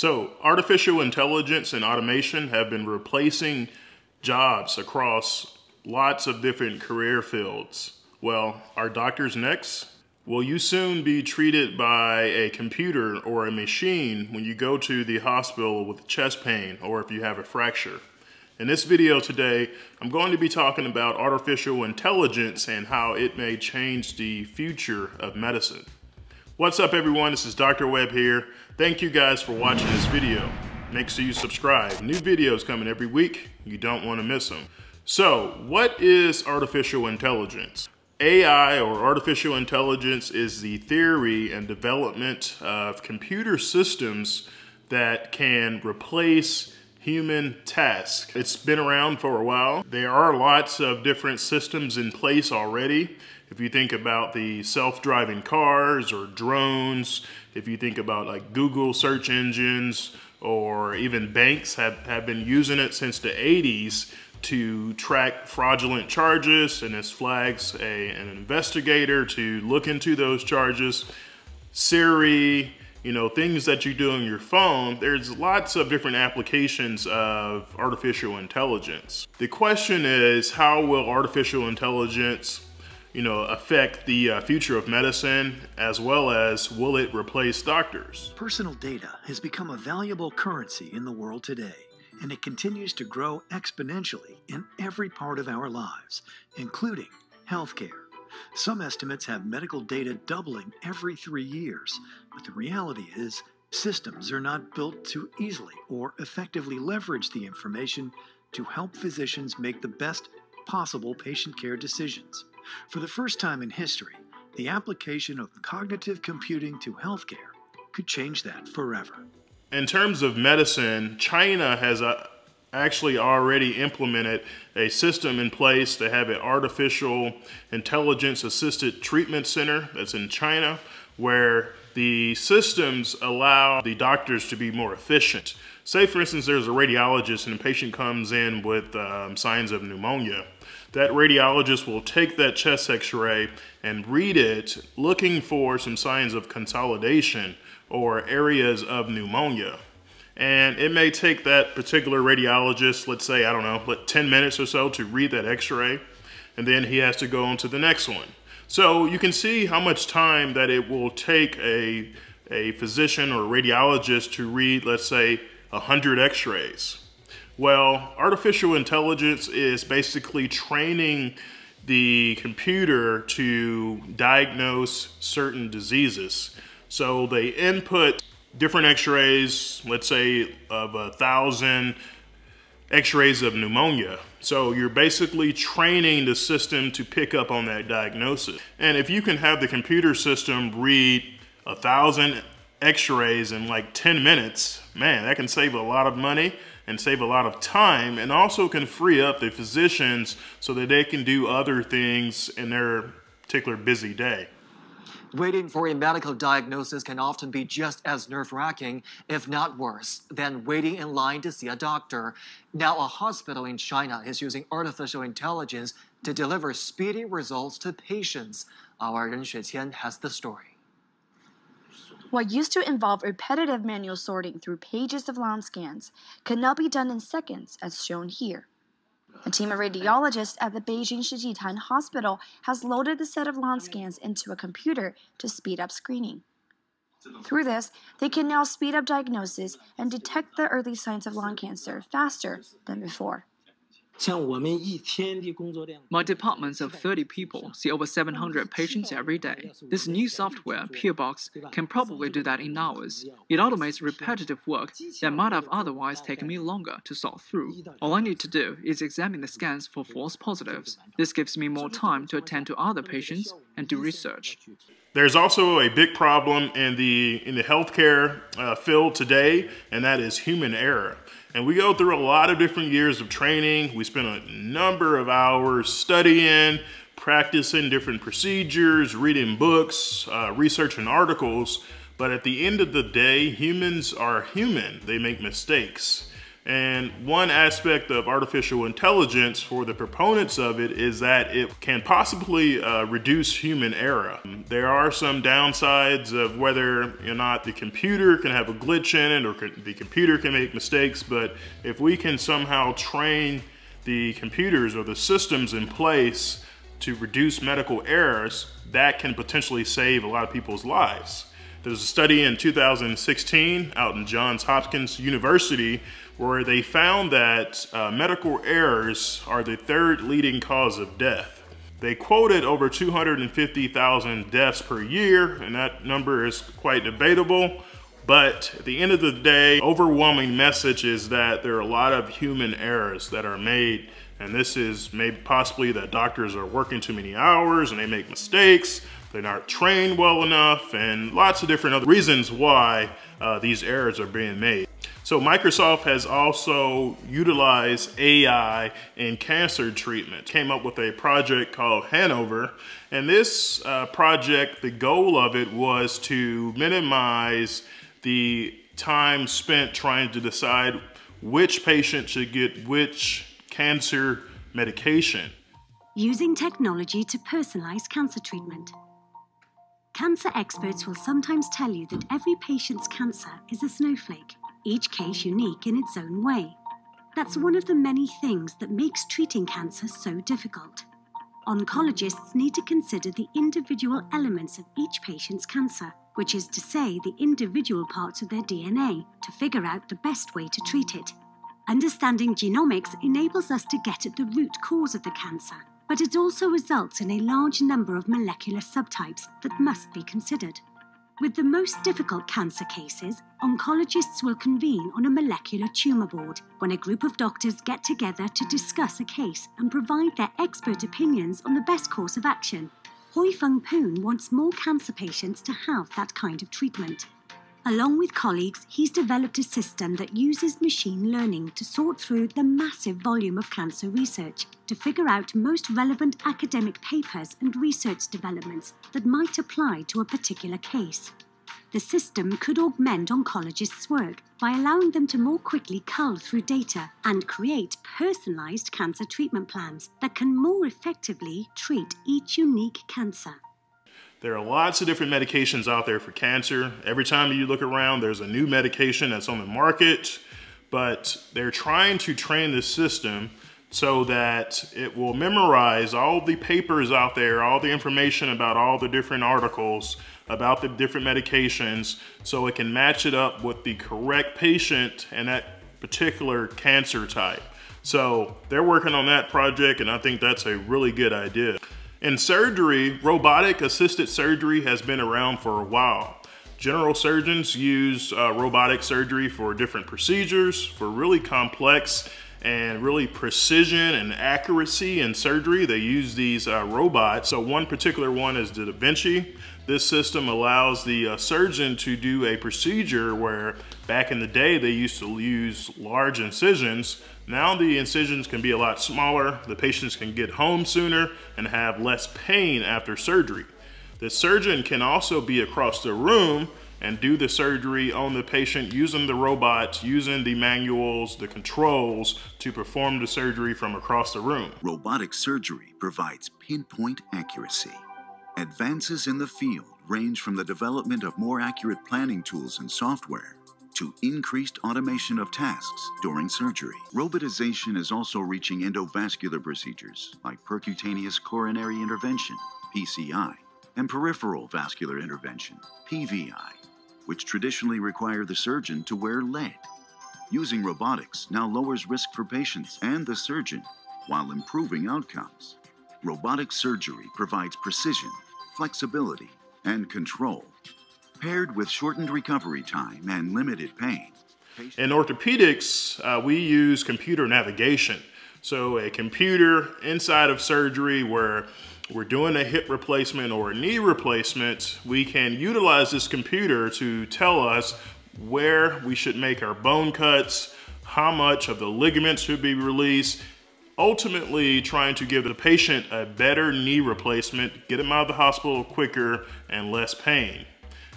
So, artificial intelligence and automation have been replacing jobs across lots of different career fields. Well, are doctors next? Will you soon be treated by a computer or a machine when you go to the hospital with chest pain or if you have a fracture? In this video today, I'm going to be talking about artificial intelligence and how it may change the future of medicine. What's up everyone, this is Dr. Webb here. Thank you guys for watching this video. Make sure you subscribe. New videos coming every week. You don't want to miss them. So, what is artificial intelligence? AI or artificial intelligence is the theory and development of computer systems that can replace human tasks. It's been around for a while. There are lots of different systems in place already. If you think about the self-driving cars or drones, if you think about like Google search engines or even banks have, have been using it since the 80s to track fraudulent charges and this flags a, an investigator to look into those charges. Siri, you know, things that you do on your phone, there's lots of different applications of artificial intelligence. The question is, how will artificial intelligence, you know, affect the uh, future of medicine as well as will it replace doctors? Personal data has become a valuable currency in the world today and it continues to grow exponentially in every part of our lives, including healthcare. Some estimates have medical data doubling every three years, but the reality is systems are not built to easily or effectively leverage the information to help physicians make the best possible patient care decisions. For the first time in history, the application of cognitive computing to healthcare could change that forever in terms of medicine, China has uh, actually already implemented a system in place to have an artificial intelligence assisted treatment center that's in China where the systems allow the doctors to be more efficient. Say, for instance, there's a radiologist and a patient comes in with um, signs of pneumonia. That radiologist will take that chest x ray and read it, looking for some signs of consolidation or areas of pneumonia. And it may take that particular radiologist, let's say, I don't know, 10 minutes or so to read that x-ray, and then he has to go on to the next one. So you can see how much time that it will take a, a physician or radiologist to read, let's say, 100 x-rays. Well, artificial intelligence is basically training the computer to diagnose certain diseases. So they input different x-rays, let's say of a thousand x-rays of pneumonia. So you're basically training the system to pick up on that diagnosis. And if you can have the computer system read a thousand x-rays in like 10 minutes, man, that can save a lot of money and save a lot of time and also can free up the physicians so that they can do other things in their particular busy day. Waiting for a medical diagnosis can often be just as nerve wracking, if not worse, than waiting in line to see a doctor. Now, a hospital in China is using artificial intelligence to deliver speedy results to patients. Our Ren Xueqian has the story. What used to involve repetitive manual sorting through pages of lung scans can now be done in seconds, as shown here. A team of radiologists at the Beijing Shijitan Hospital has loaded the set of lung scans into a computer to speed up screening. Through this, they can now speed up diagnosis and detect the early signs of lung cancer faster than before. My departments of 30 people see over 700 patients every day. This new software, Peerbox, can probably do that in hours. It automates repetitive work that might have otherwise taken me longer to sort through. All I need to do is examine the scans for false positives. This gives me more time to attend to other patients and do research. There's also a big problem in the in the healthcare uh, field today, and that is human error. And we go through a lot of different years of training. We spend a number of hours studying, practicing different procedures, reading books, uh, researching articles. But at the end of the day, humans are human. They make mistakes. And one aspect of artificial intelligence for the proponents of it is that it can possibly uh, reduce human error. There are some downsides of whether or not the computer can have a glitch in it or the computer can make mistakes, but if we can somehow train the computers or the systems in place to reduce medical errors, that can potentially save a lot of people's lives. There was a study in 2016 out in Johns Hopkins University where they found that uh, medical errors are the third leading cause of death. They quoted over 250,000 deaths per year, and that number is quite debatable. But at the end of the day, overwhelming message is that there are a lot of human errors that are made. And this is maybe possibly that doctors are working too many hours and they make mistakes they're not trained well enough, and lots of different other reasons why uh, these errors are being made. So Microsoft has also utilized AI in cancer treatment. Came up with a project called Hanover. And this uh, project, the goal of it was to minimize the time spent trying to decide which patient should get which cancer medication. Using technology to personalize cancer treatment. Cancer experts will sometimes tell you that every patient's cancer is a snowflake, each case unique in its own way. That's one of the many things that makes treating cancer so difficult. Oncologists need to consider the individual elements of each patient's cancer, which is to say, the individual parts of their DNA, to figure out the best way to treat it. Understanding genomics enables us to get at the root cause of the cancer but it also results in a large number of molecular subtypes that must be considered. With the most difficult cancer cases, oncologists will convene on a molecular tumour board when a group of doctors get together to discuss a case and provide their expert opinions on the best course of action. Hoifung Poon wants more cancer patients to have that kind of treatment. Along with colleagues, he's developed a system that uses machine learning to sort through the massive volume of cancer research to figure out most relevant academic papers and research developments that might apply to a particular case. The system could augment oncologists' work by allowing them to more quickly cull through data and create personalized cancer treatment plans that can more effectively treat each unique cancer. There are lots of different medications out there for cancer. Every time you look around, there's a new medication that's on the market, but they're trying to train the system so that it will memorize all the papers out there, all the information about all the different articles, about the different medications, so it can match it up with the correct patient and that particular cancer type. So they're working on that project, and I think that's a really good idea. In surgery, robotic assisted surgery has been around for a while. General surgeons use uh, robotic surgery for different procedures, for really complex and really precision and accuracy in surgery. They use these uh, robots. So one particular one is the Da Vinci. This system allows the uh, surgeon to do a procedure where back in the day they used to use large incisions. Now the incisions can be a lot smaller. The patients can get home sooner and have less pain after surgery. The surgeon can also be across the room and do the surgery on the patient using the robots, using the manuals, the controls to perform the surgery from across the room. Robotic surgery provides pinpoint accuracy. Advances in the field range from the development of more accurate planning tools and software to increased automation of tasks during surgery. Robotization is also reaching endovascular procedures like percutaneous coronary intervention, PCI, and peripheral vascular intervention, PVI which traditionally require the surgeon to wear lead. Using robotics now lowers risk for patients and the surgeon while improving outcomes. Robotic surgery provides precision, flexibility, and control, paired with shortened recovery time and limited pain. In orthopedics, uh, we use computer navigation. So a computer inside of surgery where we're doing a hip replacement or a knee replacement, we can utilize this computer to tell us where we should make our bone cuts, how much of the ligaments should be released, ultimately trying to give the patient a better knee replacement, get them out of the hospital quicker and less pain.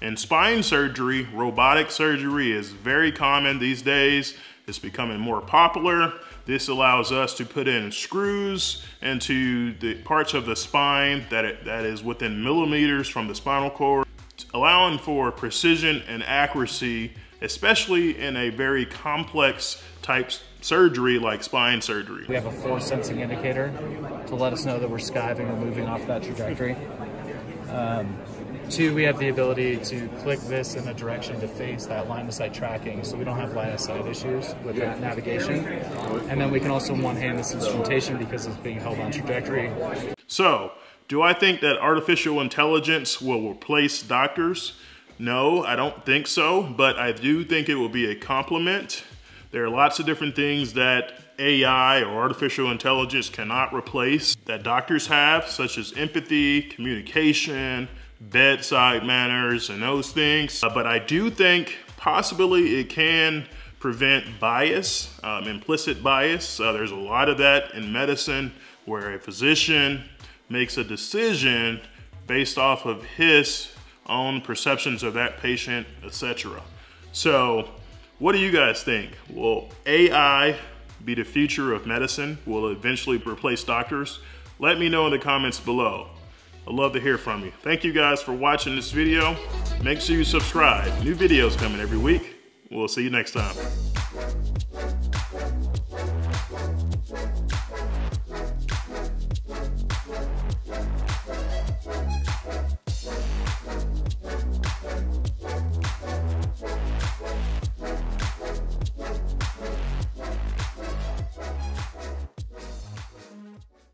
In spine surgery, robotic surgery is very common these days. It's becoming more popular. This allows us to put in screws into the parts of the spine that, it, that is within millimeters from the spinal cord, allowing for precision and accuracy, especially in a very complex type surgery like spine surgery. We have a force sensing indicator to let us know that we're skiving or moving off that trajectory. Um, two, we have the ability to click this in a direction to face that line of sight tracking so we don't have line of sight issues with that navigation. And then we can also one hand this instrumentation because it's being held on trajectory. So, do I think that artificial intelligence will replace doctors? No, I don't think so, but I do think it will be a complement. There are lots of different things that AI or artificial intelligence cannot replace that doctors have, such as empathy, communication, bedside manners, and those things. Uh, but I do think possibly it can prevent bias, um, implicit bias. Uh, there's a lot of that in medicine where a physician makes a decision based off of his own perceptions of that patient, etc. So what do you guys think? Will AI be the future of medicine? Will it eventually replace doctors? Let me know in the comments below. I'd love to hear from you. Thank you guys for watching this video. Make sure you subscribe. New videos coming every week. We'll see you next time.